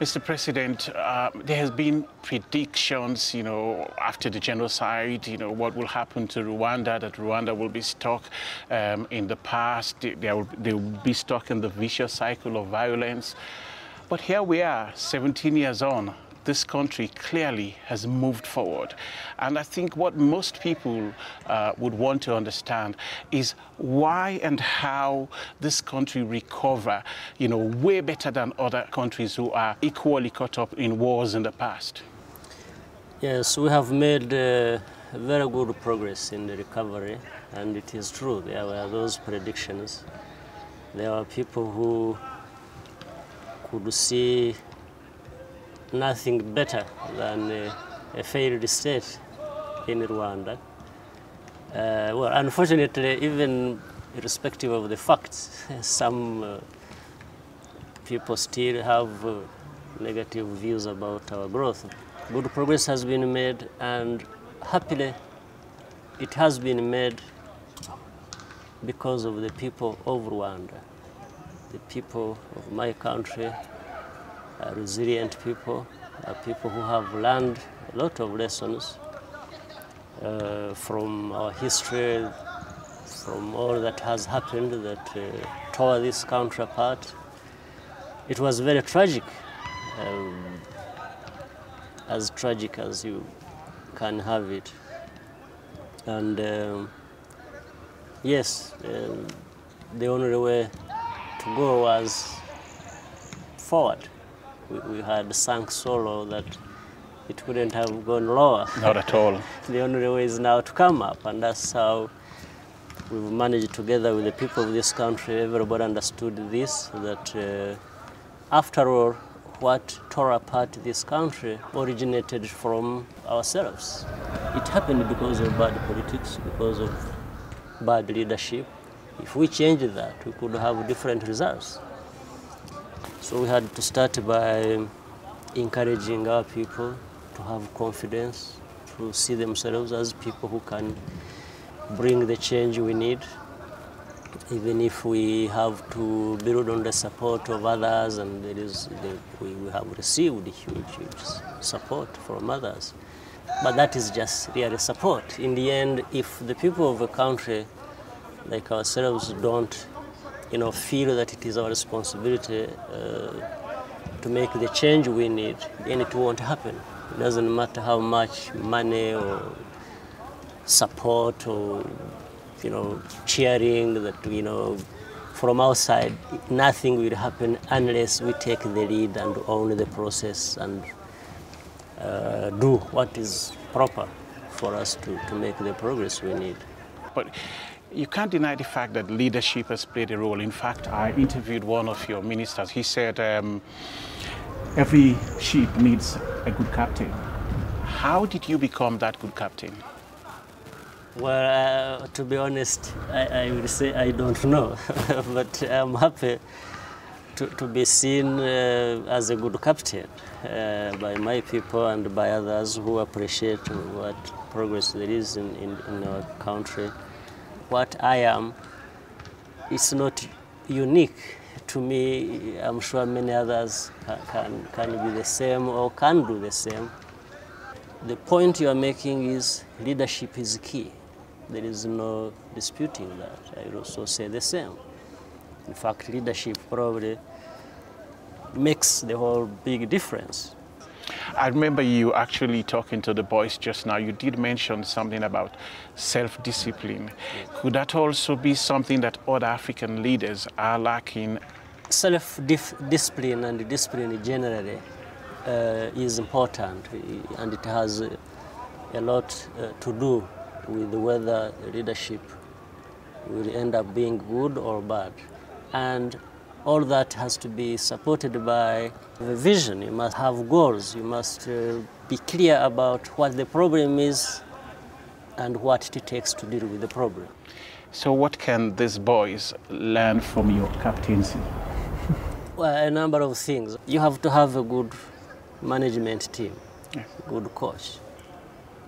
Mr. President, uh, there has been predictions, you know, after the genocide, you know, what will happen to Rwanda, that Rwanda will be stuck um, in the past, they will, they will be stuck in the vicious cycle of violence. But here we are, 17 years on, this country clearly has moved forward. And I think what most people uh, would want to understand is why and how this country recover, you know, way better than other countries who are equally caught up in wars in the past. Yes, we have made uh, very good progress in the recovery, and it is true. There were those predictions. There were people who could see nothing better than uh, a failed state in Rwanda. Uh, well, unfortunately, even irrespective of the facts, some uh, people still have uh, negative views about our growth. Good progress has been made, and happily, it has been made because of the people of Rwanda, the people of my country, resilient people, are people who have learned a lot of lessons uh, from our history, from all that has happened that uh, tore this country apart. It was very tragic, um, as tragic as you can have it. And um, yes, um, the only way to go was forward we, we had sunk so low that it wouldn't have gone lower. Not at all. the only way is now to come up, and that's how we've managed together with the people of this country. Everybody understood this, that uh, after all, what tore apart this country originated from ourselves. It happened because of bad politics, because of bad leadership. If we changed that, we could have different results. So we had to start by encouraging our people to have confidence, to see themselves as people who can bring the change we need, even if we have to build on the support of others and there is the, we, we have received huge, huge support from others. But that is just really support. In the end, if the people of a country like ourselves don't you know, feel that it is our responsibility uh, to make the change we need, then it won't happen. It doesn't matter how much money or support or, you know, cheering that, you know, from outside, nothing will happen unless we take the lead and own the process and uh, do what is proper for us to, to make the progress we need. But you can't deny the fact that leadership has played a role. In fact, I interviewed one of your ministers. He said um, every ship needs a good captain. How did you become that good captain? Well, uh, to be honest, I, I will say I don't know, but I'm happy to, to be seen uh, as a good captain uh, by my people and by others who appreciate what progress there is in, in, in our country what I am is not unique to me. I'm sure many others can, can be the same or can do the same. The point you are making is leadership is key. There is no disputing that. I would also say the same. In fact, leadership probably makes the whole big difference. I remember you actually talking to the boys just now. You did mention something about self discipline. Could that also be something that other African leaders are lacking? Self discipline and discipline generally uh, is important, and it has a lot uh, to do with whether leadership will end up being good or bad. And all that has to be supported by a vision. You must have goals. You must uh, be clear about what the problem is and what it takes to deal with the problem. So what can these boys learn from your captaincy? well, a number of things. You have to have a good management team, yes. good coach,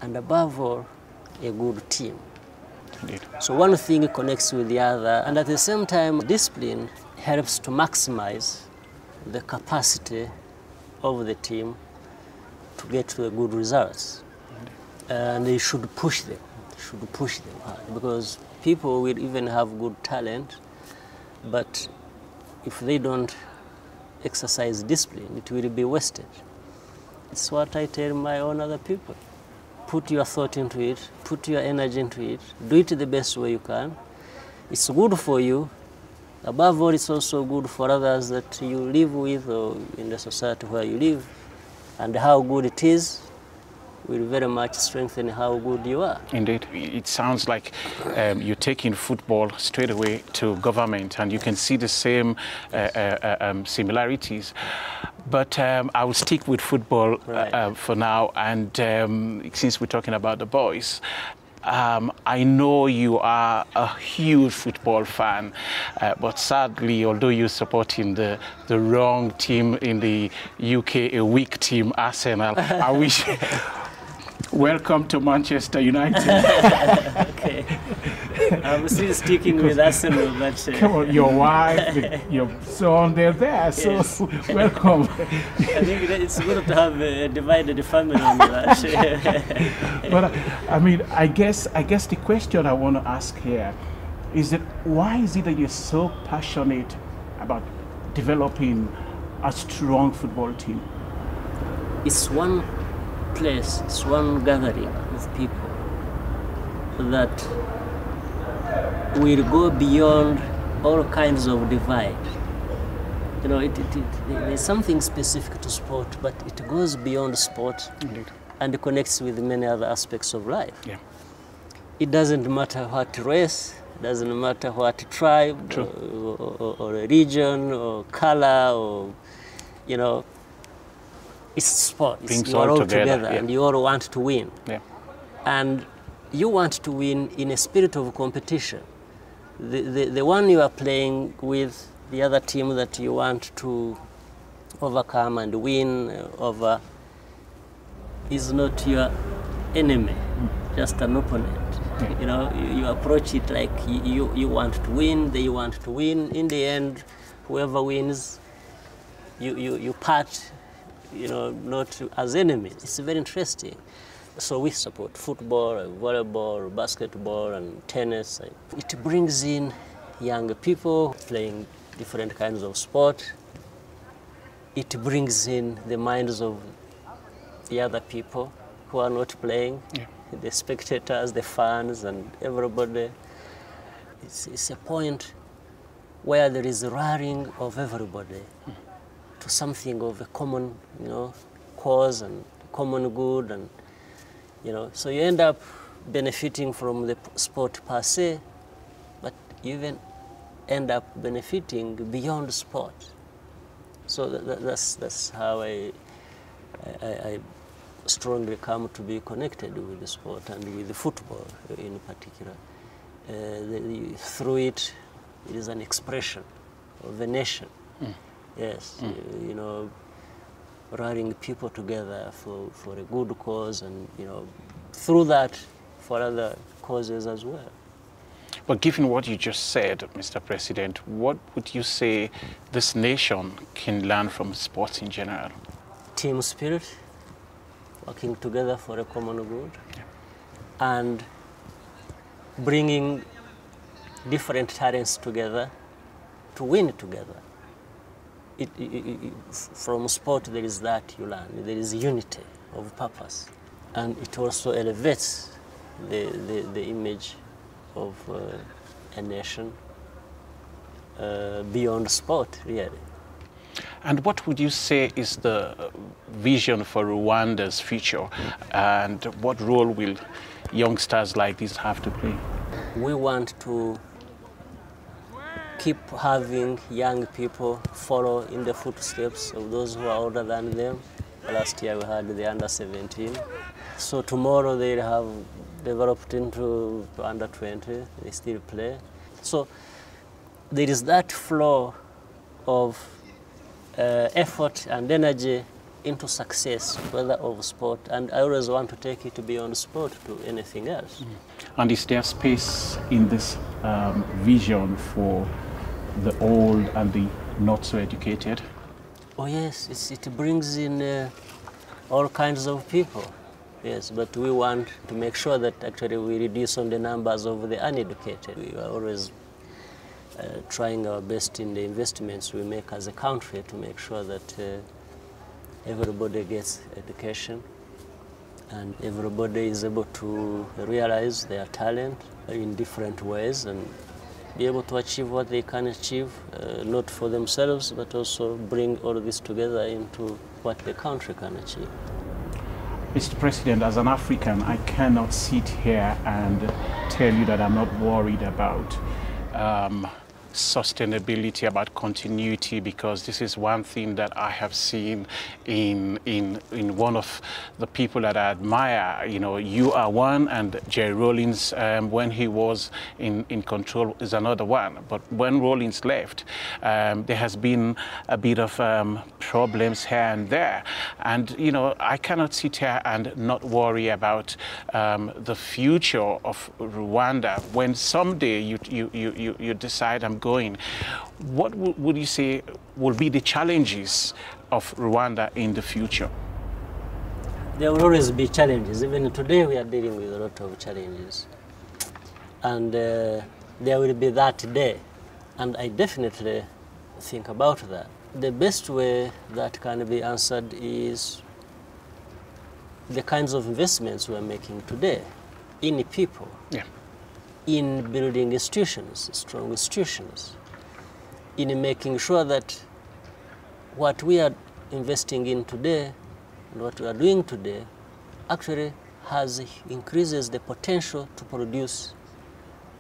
and above all, a good team. Indeed. So one thing connects with the other, and at the same time, discipline helps to maximize the capacity of the team to get to the good results. And they should push them, should push them hard because people will even have good talent, but if they don't exercise discipline, it will be wasted. It's what I tell my own other people. Put your thought into it, put your energy into it, do it the best way you can. It's good for you. Above all, it's also good for others that you live with or in the society where you live. And how good it is will very much strengthen how good you are. Indeed. It sounds like um, you're taking football straight away to government, and you can see the same uh, uh, um, similarities. But um, I will stick with football Right. uh, for now. And um, since we're talking about the boys, um, I know you are a huge football fan, uh, but sadly, although you're supporting the, the wrong team in the UK, a weak team, Arsenal, I wish. Welcome to Manchester United. Okay. I'm still sticking with Arsenal, but uh, Come on, your wife, your son, they're there. So Yes. welcome. I think that it's good to have a divided family on that. but uh, I mean, I guess I guess the question I want to ask here is that why is it that you're so passionate about developing a strong football team? it's one place, it's one gathering of people that will go beyond all kinds of divide. You know, it, it, it, there's something specific to sport, but it goes beyond sport Indeed. and connects with many other aspects of life. Yeah. It doesn't matter what race, doesn't matter what tribe or, or, or region or color or, you know, it's sport. It's, Brings you are all all together, together yeah. and you all want to win. Yeah. And you want to win in a spirit of competition. The, the, the one you are playing with, the other team that you want to overcome and win over, is not your enemy, just an opponent. Hmm. You know, you, you approach it like you, you, you want to win, they want to win. In the end, whoever wins, you, you, you part, you know, not as enemies. It's very interesting. So we support football, uh, volleyball, basketball, and tennis. It brings in young people playing different kinds of sport. It brings in the minds of the other people who are not playing, Yeah. the spectators, the fans, and everybody. It's, it's a point where there is a rallying of everybody to something of a common, you know, cause and common good, and you know, so you end up benefiting from the sport per se, but you even end up benefiting beyond sport. So that, that, that's that's how I, I, I- strongly come to be connected with the sport and with the football in particular. Uh, the, the- through it, it is an expression of a nation. Yes, you, you know, rallying people together for, for a good cause and, you know, through that for other causes as well. But given what you just said, Mr. President, what would you say this nation can learn from sports in general? Team spirit, working together for a common good, and bringing different talents together to win together. It, it, from sport, there is that you learn. There is unity of purpose, and it also elevates the, the, the image of uh, a nation uh, beyond sport, really. And what would you say is the vision for Rwanda's future? And what role will youngsters like this have to play? we want to keep having young people follow in the footsteps of those who are older than them. Last year we had the under 17. So tomorrow they'll have developed into under 20. They still play. So there is that flow of uh, effort and energy into success, whether of sport, and I always want to take it to beyond sport to anything else. And is there space in this um, vision for the old and the not so educated? Oh yes, it brings in uh, all kinds of people. Yes, but we want to make sure that actually we reduce on the numbers of the uneducated. We are always uh, trying our best in the investments we make as a country to make sure that uh, everybody gets education and everybody is able to realize their talent in different ways and be able to achieve what they can achieve, uh, not for themselves, but also bring all of this together into what the country can achieve. Mr. President, as an African, I cannot sit here and tell you that I'm not worried about um, sustainability, about continuity, because this is one thing that I have seen in, in, in one of the people that I admire. You know, you are one, and Jerry Rawlings, um, when he was in, in control, is another one. But when Rawlings left, um, there has been a bit of um, problems here and there. And, you know, I cannot sit here and not worry about um, the future of Rwanda when someday you, you, you, you decide I'm going. What would you say will be the challenges of Rwanda in the future? There will always be challenges. Even today, we are dealing with a lot of challenges. And uh, there will be that day. And I definitely think about that. The best way that can be answered is the kinds of investments we are making today in people. Yeah. In building institutions, strong institutions, in making sure that what we are investing in today and what we are doing today actually has increases the potential to produce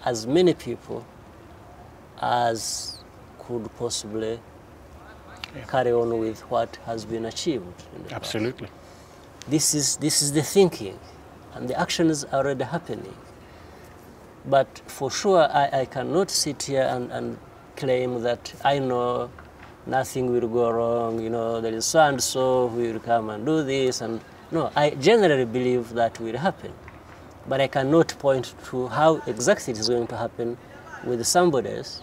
as many people as could possibly carry on with what has been achieved. past. Absolutely. This is, this is the thinking, and the actions are already happening. But for sure, I, I cannot sit here and, and claim that I know nothing will go wrong, you know, there is so and so who will come and do this. And no, I generally believe that will happen. But I cannot point to how exactly it is going to happen with somebody else.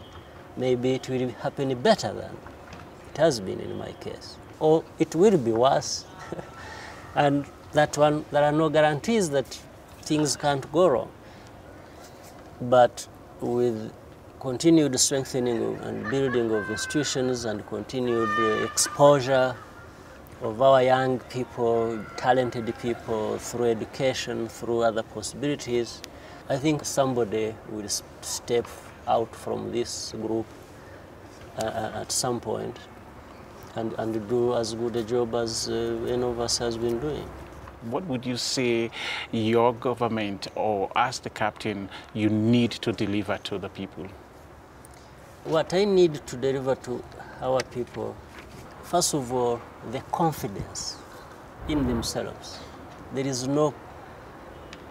Maybe it will happen better than it has been in my case. Or it will be worse. and that one, there are no guarantees that things can't go wrong. But with continued strengthening and building of institutions and continued uh, exposure of our young people, talented people through education, through other possibilities, I think somebody will step out from this group uh, uh, at some point and, and do as good a job as uh, any of us has been doing. What would you say your government or as the captain you need to deliver to the people? What I need to deliver to our people, first of all, the confidence in themselves. There is no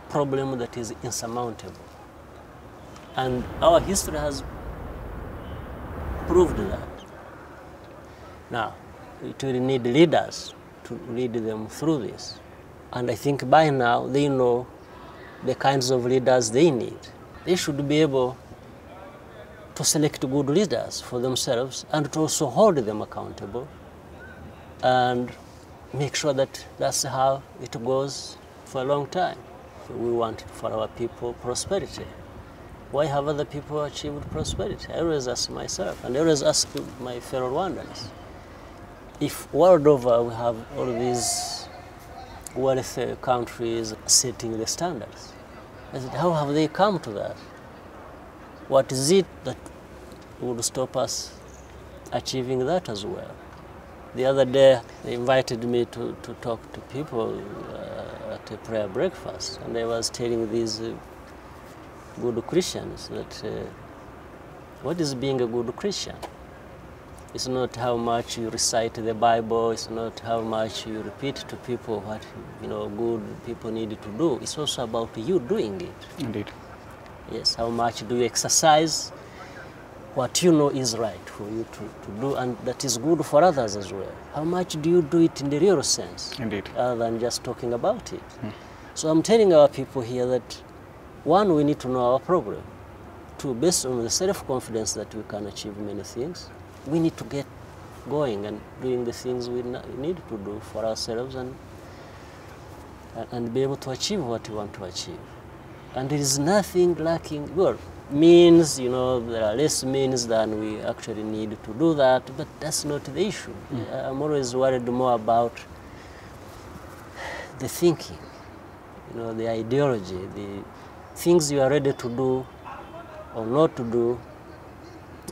problem that is insurmountable. And our history has proved that. Now, it will need leaders to lead them through this. And I think by now they know the kinds of leaders they need. They should be able to select good leaders for themselves and to also hold them accountable and make sure that that's how it goes for a long time. We want for our people prosperity. Why have other people achieved prosperity? I always ask myself and I always ask my fellow Rwandans. If world over we have all these wealthy countries setting the standards, I said, how have they come to that? What is it that would stop us achieving that as well? The other day, they invited me to, to talk to people uh, at a prayer breakfast, and I was telling these uh, good Christians that uh, what is being a good Christian? It's not how much you recite the Bible, it's not how much you repeat to people what you know good people need to do. It's also about you doing it. Indeed. Yes, how much do you exercise what you know is right for you to, to do and that is good for others as well? How much do you do it in the real sense Indeed. other than just talking about it? Hmm. So I'm telling our people here that one, we need to know our problem. Two, based on the self confidence that we can achieve many things, we need to get going and doing the things we need to do for ourselves and, and be able to achieve what we want to achieve. And there is nothing lacking. Well, means, you know, there are less means than we actually need to do that, but that's not the issue. Mm. I'm always worried more about the thinking, you know, the ideology, the things you are ready to do or not to do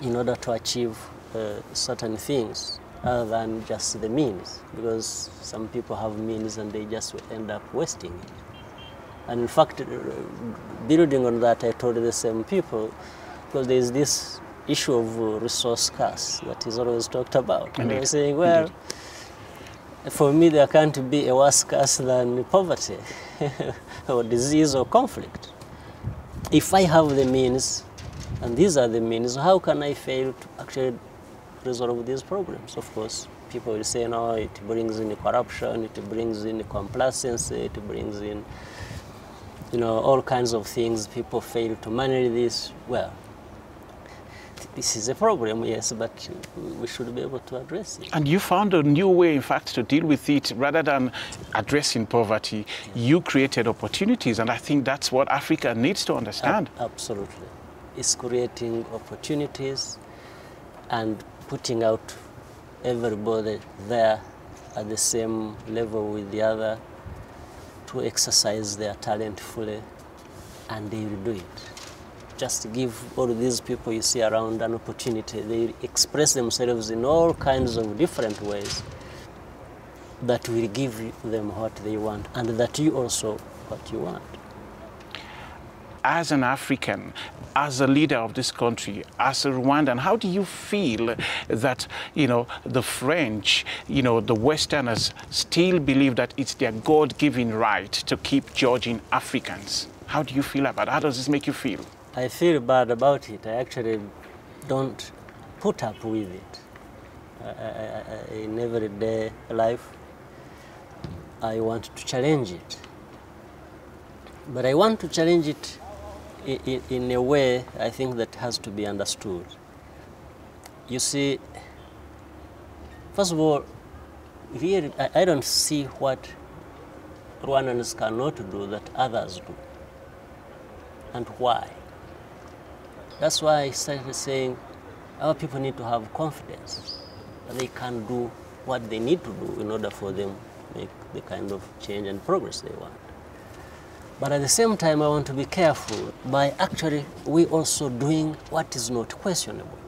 in order to achieve uh, certain things other than just the means because some people have means and they just end up wasting it. And in fact, uh, building on that, I told the same people because there is this issue of resource curse that is always talked about. And they're saying, well, Indeed. for me, there can't be a worse curse than poverty or disease or conflict. If I have the means, and these are the means, how can I fail to actually resolve these problems? Of course, people will say, no, it brings in corruption, it brings in complacency, it brings in you know, all kinds of things. People fail to manage this. Well, this is a problem, yes, but we should be able to address it. And you found a new way, in fact, to deal with it rather than addressing poverty. You created opportunities, and I think that's what Africa needs to understand. absolutely. It's creating opportunities and putting out everybody there at the same level with the other to exercise their talent fully, and they will do it. Just give all these people you see around an opportunity. They express themselves in all kinds of different ways that will give them what they want, and that you also what you want as an African, as a leader of this country, as a Rwandan, how do you feel that, you know, the French, you know, the Westerners still believe that it's their God-given right to keep judging Africans? How do you feel about it? How does this make you feel? I feel bad about it. I actually don't put up with it. I, I, I, in everyday life, I want to challenge it. But I want to challenge it in, in a way, I think that has to be understood. You see, first of all, I, I don't see what Rwandans cannot do that others do, and why. That's why I started saying our people need to have confidence that they can do what they need to do in order for them to make the kind of change and progress they want. But at the same time, I want to be careful by actually we also doing what is not questionable.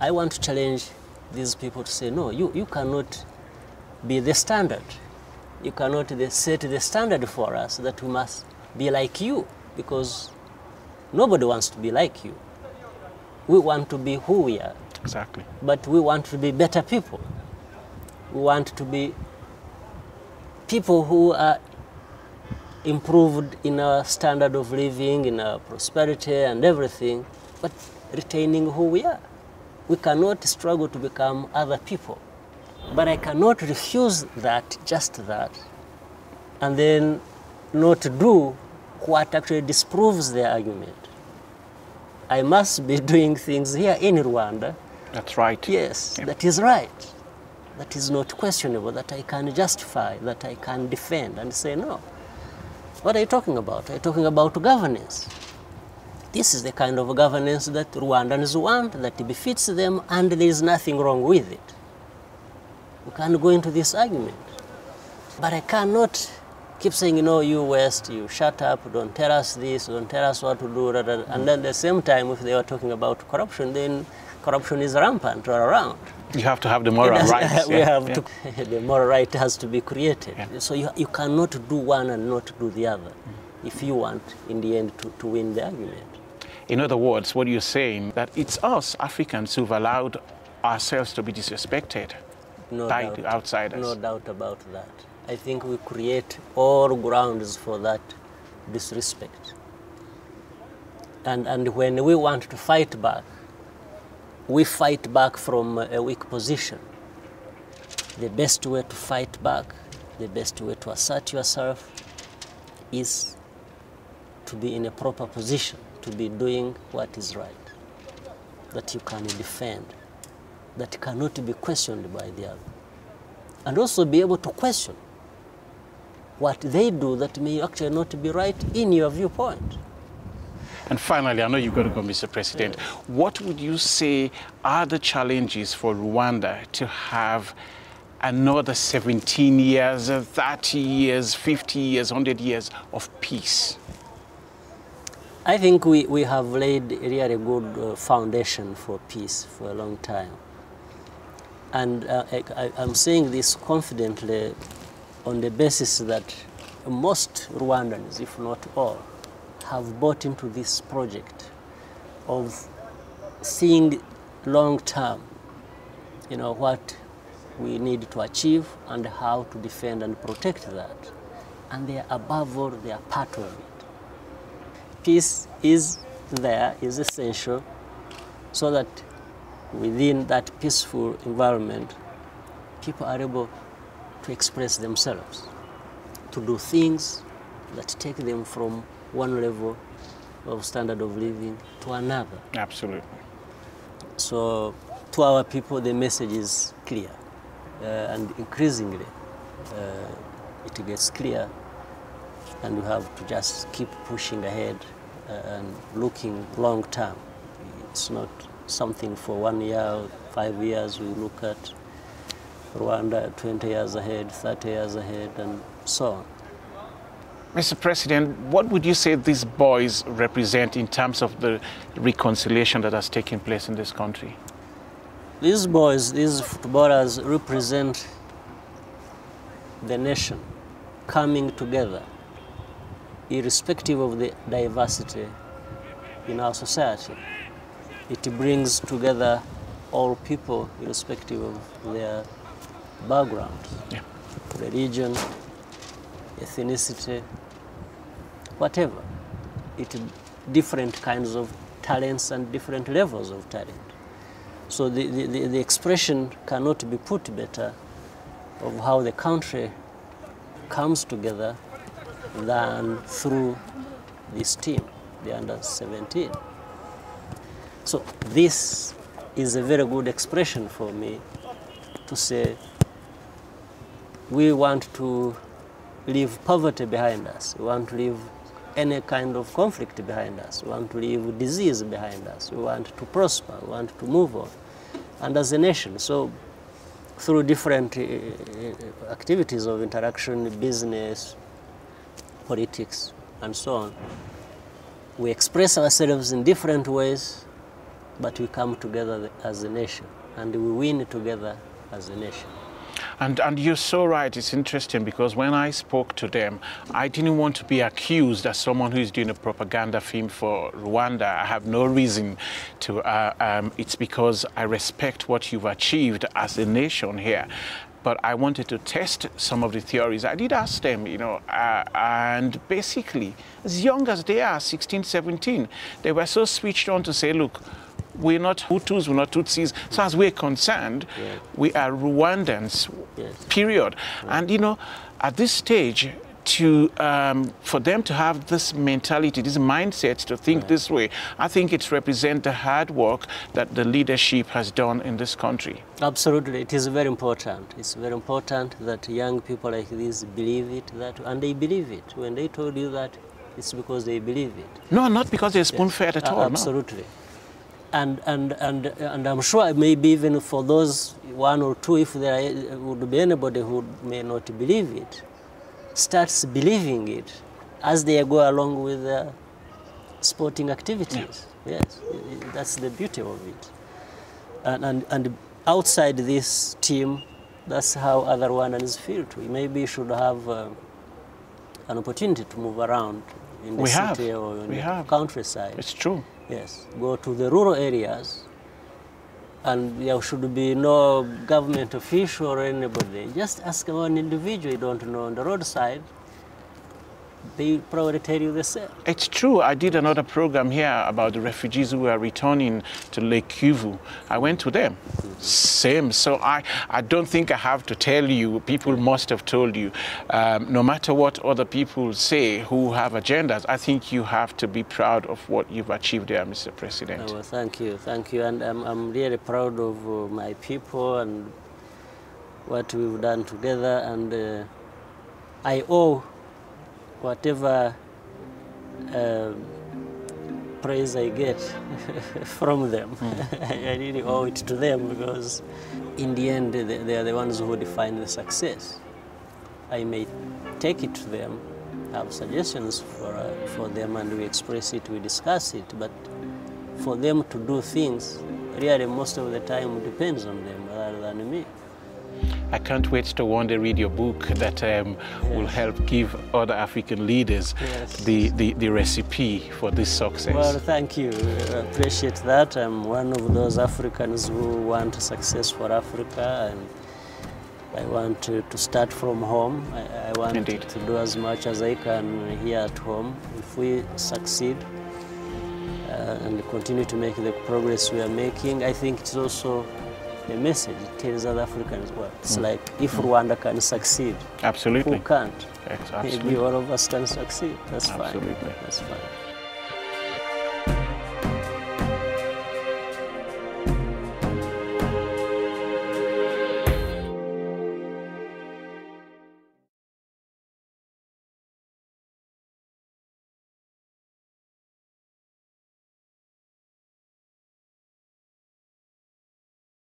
I want to challenge these people to say, no, you, you cannot be the standard. You cannot set the standard for us that we must be like you because nobody wants to be like you. We want to be who we are. Exactly. But we want to be better people. We want to be people who are improved in our standard of living, in our prosperity and everything, but retaining who we are. We cannot struggle to become other people. But I cannot refuse that, just that, and then not do what actually disproves the argument. I must be doing things here in Rwanda. That's right. Yes, yeah. that is right. That is not questionable, that I can justify, that I can defend and say no. What are you talking about? Are you talking about governance? This is the kind of governance that Rwandans want, that befits them, and there is nothing wrong with it. We can't go into this argument. But I cannot keep saying, you know, you West, you shut up, don't tell us this, don't tell us what to do, and at the same time, if they are talking about corruption, then corruption is rampant all around. You have to have the moral right. we yeah, have yeah. to, the moral right has to be created. Yeah. So you, you cannot do one and not do the other mm. if you want, in the end, to, to win the argument. In other words, what you're saying, that it's us, Africans, who've allowed ourselves to be disrespected no by doubt, the outsiders. No doubt about that. I think we create all grounds for that disrespect. And, and when we want to fight back, we fight back from a weak position. The best way to fight back, the best way to assert yourself is to be in a proper position, to be doing what is right, that you can defend that cannot be questioned by the other. And also be able to question what they do that may actually not be right in your viewpoint. And finally, I know you've got to go, Mr. President. Yes. What would you say are the challenges for Rwanda to have another 17 years, 30 years, 50 years, 100 years of peace? I think we, we have laid a really good uh, foundation for peace for a long time. And uh, I, am saying this confidently on the basis that most Rwandans, if not all, have bought into this project of seeing long term, you know, what we need to achieve and how to defend and protect that. And they are above all, they are part of it. Peace is there, is essential, so that within that peaceful environment, people are able to express themselves, to do things that take them from one level of standard of living to another. Absolutely. So, to our people, the message is clear. Uh, and increasingly, uh, it gets clear, and we have to just keep pushing ahead uh, and looking long term. It's not something for one year, five years. We look at Rwanda 20 years ahead, 30 years ahead, and so on. Mr. President, what would you say these boys represent in terms of the reconciliation that has taken place in this country? These boys, these footballers represent the nation coming together, irrespective of the diversity in our society. It brings together all people, irrespective of their background, yeah. religion, ethnicity, whatever. It different kinds of talents and different levels of talent. So the, the, the expression cannot be put better of how the country comes together than through this team, the under 17. So this is a very good expression for me to say we want to leave poverty behind us. We want to leave any kind of conflict behind us. We want to leave disease behind us. We want to prosper. We want to move on. And as a nation, so through different uh, uh activities of interaction, business, politics, and so on, we express ourselves in different ways, but we come together as a nation, and we win together as a nation. And, and you're so right. It's interesting because when I spoke to them, I didn't want to be accused as someone who is doing a propaganda film for Rwanda. I have no reason to. Uh, um, it's because I respect what you've achieved as a nation here but I wanted to test some of the theories. I did ask them, you know, uh, and basically, as young as they are, 16, 17, they were so switched on to say, look, we're not Hutus, we're not Tutsis. So as we're concerned, yeah. we are Rwandans, yes. period. Yeah. And, you know, at this stage, to um, for them to have this mentality, this mindset to think right. this way, I think it represents the hard work that the leadership has done in this country. Absolutely, it is very important. It's very important that young people like this believe it, that, and they believe it. When they told you that, it's because they believe it. No, not because they're spoon-fed yes. at all. Absolutely. No and, and, and, and I'm sure maybe even for those one or two, if there would be anybody who may not believe it, starts believing it as they go along with their sporting activities. Yeah. Yes, that's the beauty of it. And, and, and outside this team, that's how other Rwandans feel too. Maybe you should have uh, an opportunity to move around in the we city have. or in we the have. countryside. It's true. Yes, go to the rural areas and there should be no government official or anybody. Just ask an individual you don't know on the roadside they probably tell you. It's true. I did another program here about the refugees who are returning to Lake Kivu. I went to them. Same. So I, I don't think I have to tell you. People must have told you. Um, no matter what other people say who have agendas, I think you have to be proud of what you've achieved there, Mr. President. Oh, well, thank you, thank you, and I'm, I'm really proud of uh, my people and what we've done together, and uh, I owe whatever uh, praise I get from them. I really owe it to them because, in the end, they, they are the ones who define the success. I may take it to them, have suggestions for, uh, for them, and we express it, we discuss it, but for them to do things, really most of the time depends on them rather than me. I can't wait to one day read your book that um, will help give other African leaders Yes. the, the, the recipe for this success. Well, thank you. I appreciate that. I'm one of those Africans who want success for Africa, and I want to, to start from home. I, I want Indeed. to do as much as I can here at home. If we succeed uh, and continue to make the progress we are making, I think it's also a message. It tells other Africans well. it's hmm. like. If hmm. Rwanda can succeed, Absolutely. who can't? Yes, Maybe absolutely. all of us can succeed. That's Absolutely. fine. That's fine.